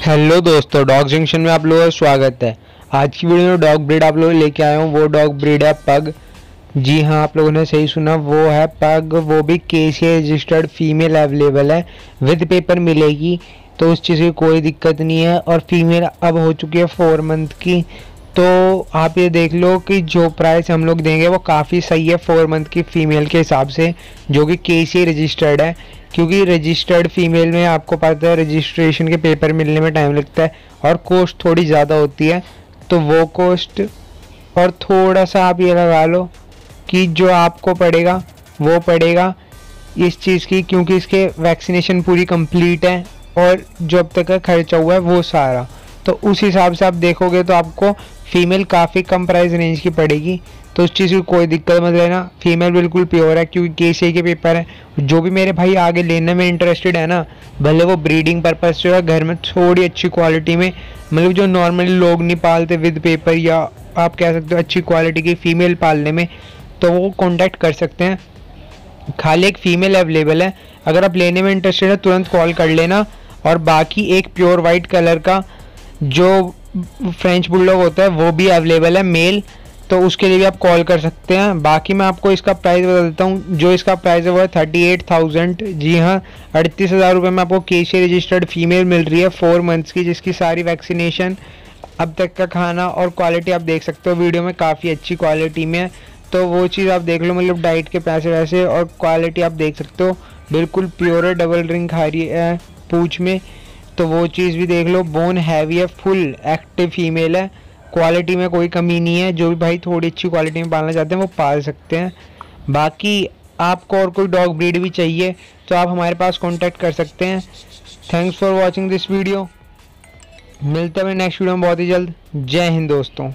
Hello दोस्तों, dog junction में आप लोगों का स्वागत है। आज की वीडियो में डॉग ब्रीड आप लोग लेके आया हूँ, वो डॉग ब्रीड है पग। जी हाँ आप लोगों ने सही सुना, वो है पग। वो भी K C registered female available है विद पेपर मिलेगी। तो उस चीज़ की कोई दिक्कत नहीं है, और फीमेल अब हो चुकी है फोर मंथ की। तो आप ये देख लो कि जो प्राइस हम लोग देंगे वो काफ़ी सही है फोर मंथ की फ़ीमेल के हिसाब से, जो कि के सी रजिस्टर्ड है। क्योंकि रजिस्टर्ड फीमेल में आपको पता है रजिस्ट्रेशन के पेपर मिलने में टाइम लगता है और कॉस्ट थोड़ी ज़्यादा होती है। तो वो कॉस्ट और थोड़ा सा आप ये लगा लो कि जो आपको पड़ेगा, वो पड़ेगा इस चीज़ की, क्योंकि इसके वैक्सीनेशन पूरी कंप्लीट है और जो अब तक का खर्चा हुआ है वो सारा। तो उस हिसाब से आप देखोगे तो आपको फीमेल काफ़ी कम प्राइस रेंज की पड़ेगी। तो उस चीज़ की कोई दिक्कत मत लेना। फीमेल बिल्कुल प्योर है, क्योंकि के सी के पेपर है। जो भी मेरे भाई आगे लेने में इंटरेस्टेड है ना, भले वो ब्रीडिंग पर्पज से है, घर में थोड़ी अच्छी क्वालिटी में मतलब जो नॉर्मली लोग नहीं पालते विद पेपर या आप कह सकते हो अच्छी क्वालिटी की फ़ीमेल पालने में तो वो कॉन्टैक्ट कर सकते हैं। खाली एक फ़ीमेल अवेलेबल है। अगर आप लेने में इंटरेस्टेड है, तुरंत कॉल कर लेना। और बाकी एक प्योर वाइट कलर का जो फ्रेंच बुलडॉग होता है, वो भी अवेलेबल है मेल तो उसके लिए भी आप कॉल कर सकते हैं। बाकी मैं आपको इसका प्राइस बता देता हूँ। जो इसका प्राइस है, वो है थर्टी एट थाउज़ेंड जी हाँ अड़तीस हज़ार रुपये में आपको के रजिस्टर्ड फीमेल मिल रही है फोर मंथ्स की, जिसकी सारी वैक्सीनेशन अब तक का खाना और क्वालिटी आप देख सकते हो। वीडियो में काफ़ी अच्छी क्वालिटी में है। तो वो चीज़ आप देख लो मतलब डाइट के पैसे वैसे और क्वालिटी आप देख सकते हो। बिल्कुल प्योर डबल रिंग खा रही है पूछ में। तो वो चीज़ भी देख लो बोन हैवी है फुल एक्टिव फीमेल है। क्वालिटी में कोई कमी नहीं है, जो भी भाई थोड़ी अच्छी क्वालिटी में पालना चाहते हैं, वो पाल सकते हैं। बाकी आपको और कोई डॉग ब्रीड भी चाहिए तो आप हमारे पास कॉन्टैक्ट कर सकते हैं। Thanks for watching this video मिलते हैं नेक्स्ट वीडियो में बहुत ही जल्द। जय हिंद दोस्तों।